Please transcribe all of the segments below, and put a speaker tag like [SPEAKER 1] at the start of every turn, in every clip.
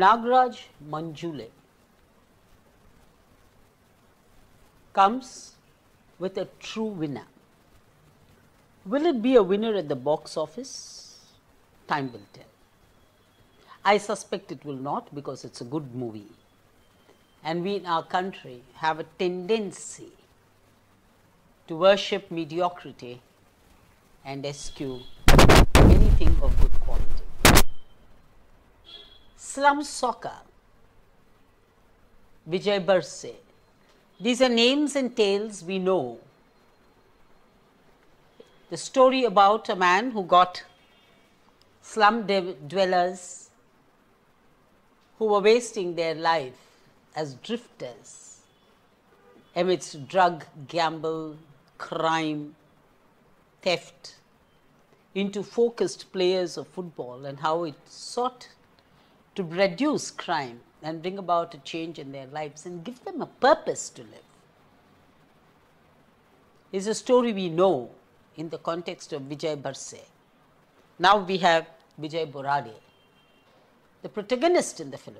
[SPEAKER 1] Nagraj Manjule comes with a true winner. Will it be a winner at the box office? Time will tell. I suspect it will not because it's a good movie. And we in our country have a tendency to worship mediocrity and eschew anything of good quality. Slum Soccer, Vijay Barse, these are names and tales we know. The story about a man who got slum dwellers who were wasting their life as drifters amidst drug, gamble, crime, theft into focused players of football and how it sought to reduce crime and bring about a change in their lives and give them a purpose to live is a story we know in the context of Vijay Barse. Now we have Vijay Borade, the protagonist in the film.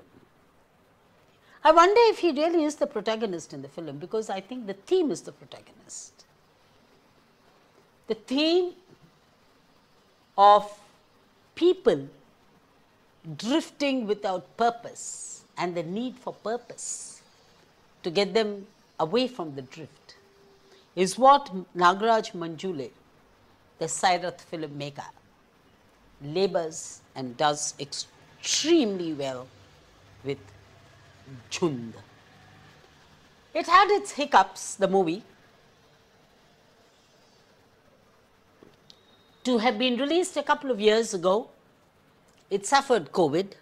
[SPEAKER 1] I wonder if he really is the protagonist in the film because I think the theme is the protagonist. The theme of people drifting without purpose and the need for purpose to get them away from the drift is what Nagraj Manjule, the Sairat filmmaker, labors and does extremely well with Jhund. It had its hiccups, the movie, to have been released a couple of years ago. It suffered COVID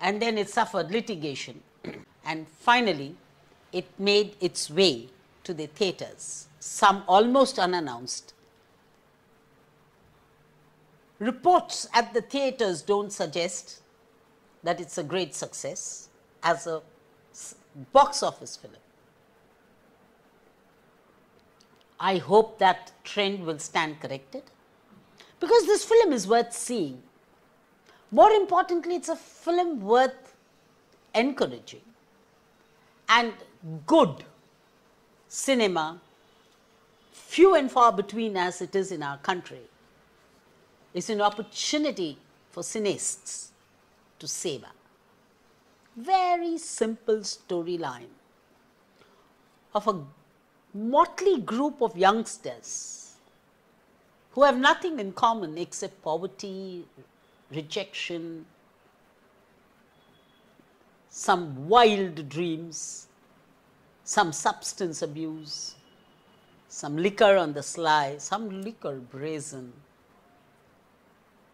[SPEAKER 1] and then it suffered litigation and finally it made its way to the theatres, some almost unannounced. Reports at the theatres don't suggest that it's a great success as a box office film. I hope that trend will stand corrected because this film is worth seeing. More importantly, it's a film worth encouraging and good cinema, few and far between as it is in our country, is an opportunity for cineasts to savor. Very simple storyline of a motley group of youngsters who have nothing in common except poverty, rejection, some wild dreams, some substance abuse, some liquor on the sly, some liquor brazen,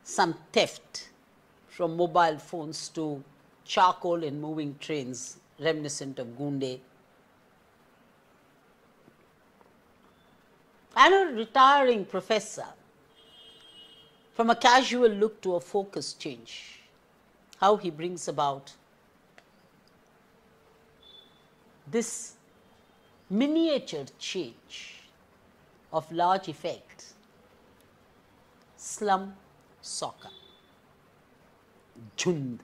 [SPEAKER 1] some theft from mobile phones to charcoal in moving trains reminiscent of Gunday. And a retiring professor from a casual look to a focus change, how he brings about this miniature change of large effect, slum soccer. Jhund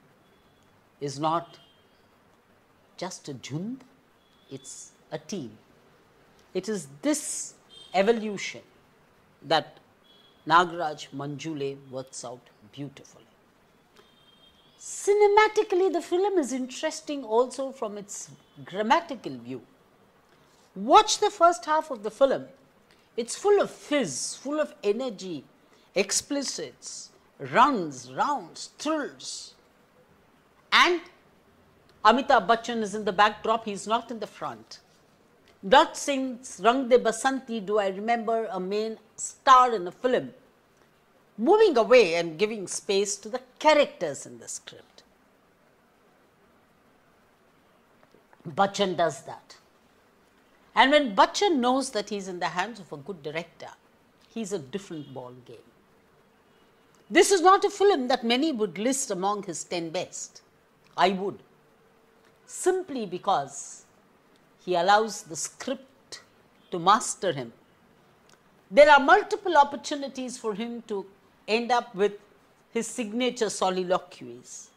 [SPEAKER 1] is not just a Jhund, it's a team. It is this evolution that Nagraj Manjule works out beautifully. Cinematically, the film is interesting also from its grammatical view. Watch the first half of the film. It's full of fizz, full of energy, explicits, runs, rounds, thrills. And Amitabh Bachchan is in the backdrop, he is not in the front. Not since Rang De Basanti do I remember a main star in a film moving away and giving space to the characters in the script. Bachchan does that. And when Bachchan knows that he's in the hands of a good director, he's a different ball game. This is not a film that many would list among his 10 best. I would. Simply because he allows the script to master him. There are multiple opportunities for him to end up with his signature soliloquies,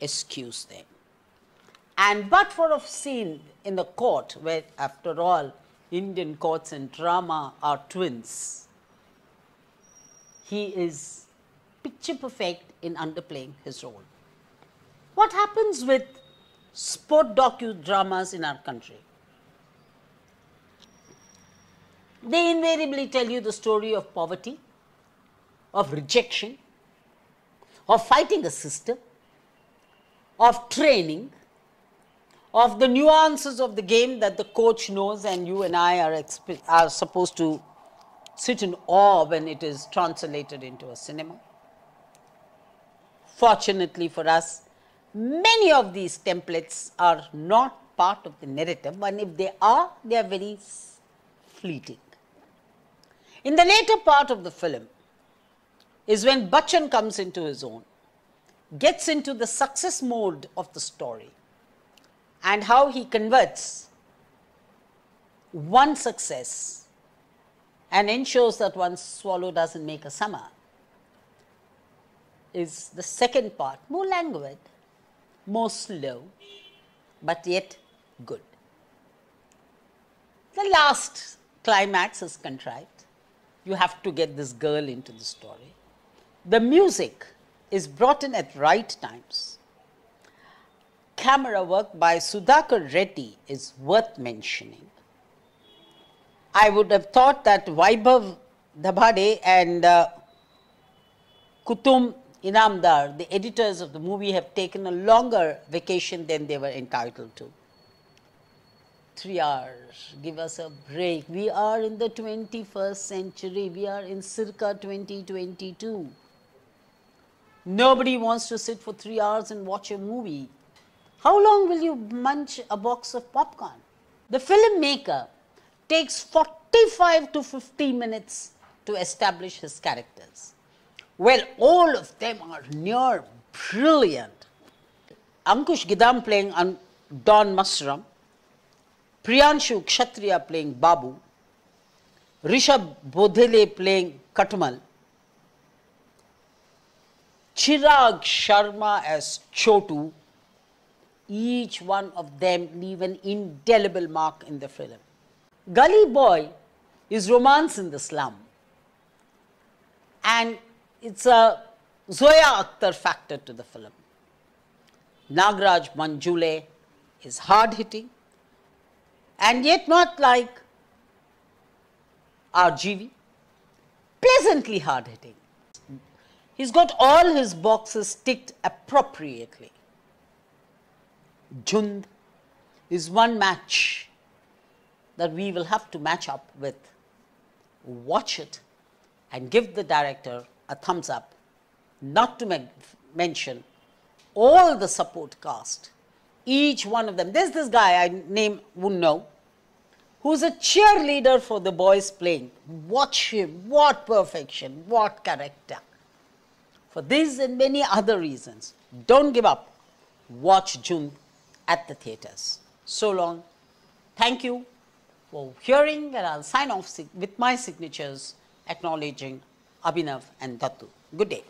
[SPEAKER 1] excuse them. And but for a scene in the court where after all Indian courts and drama are twins, he is picture perfect in underplaying his role. What happens with sport docudramas in our country? They invariably tell you the story of poverty, of rejection, of fighting a system, of training, of the nuances of the game that the coach knows and you and I are, are supposed to sit in awe when it is translated into a cinema. Fortunately for us, many of these templates are not part of the narrative and if they are, they are very fleeting. In the later part of the film is when Bachchan comes into his own, gets into the success mode of the story and how he converts one success and ensures that one swallow doesn't make a summer is the second part, more languid, more slow, but yet good. The last climax is contrived you have to get this girl into the story. The music is brought in at right times. Camera work by Sudhakar Reddy is worth mentioning. I would have thought that Vaibhav Dabhade and uh, Kutub Inamdar, the editors of the movie, have taken a longer vacation than they were entitled to three hours, give us a break. We are in the 21st century, we are in circa 2022. Nobody wants to sit for three hours and watch a movie. How long will you munch a box of popcorn? The filmmaker takes 45 to 50 minutes to establish his characters. Well, all of them are near brilliant. Ankush Gedam playing Don Masram, Priyanshu Kshatriya playing Babu, Rishabh Bodhile playing Katumal, Chirag Sharma as Chotu, each one of them leave an indelible mark in the film. Gully Boy is romance in the slum. And it's a Zoya Akhtar factor to the film. Nagraj Manjule is hard hitting, and yet not like RGV, pleasantly hard hitting. He's got all his boxes ticked appropriately. Jhund is one match that we will have to match up with. Watch it and give the director a thumbs up, not to mention all the support cast each one of them. There's this guy I name wouldn't know, who's a cheerleader for the boys playing. Watch him, what perfection, what character. For these and many other reasons, don't give up. Watch Jhund at the theatres. So long. Thank you for hearing and I'll sign off with my signatures acknowledging Abhinav and Dattu. Good day.